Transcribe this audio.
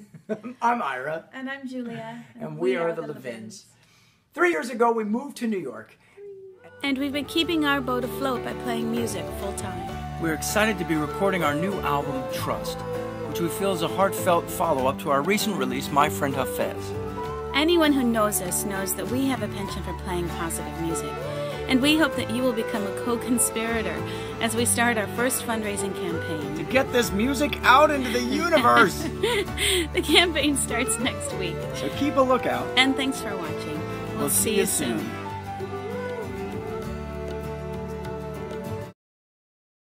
I'm Ira. And I'm Julia. And, we, we, are, are the, the Levins. Three years ago, we moved to New York. And we've been keeping our boat afloat by playing music full time. We're excited to be recording our new album, Trust, which we feel is a heartfelt follow up to our recent release, My Friend Hafez. Anyone who knows us knows that we have a penchant for playing positive music and we hope that you will become a co conspirator as we start our first fundraising campaign. To get this music out into the universe! the campaign starts next week. So keep a lookout. And thanks for watching. We'll, we'll see, see, you soon. soon.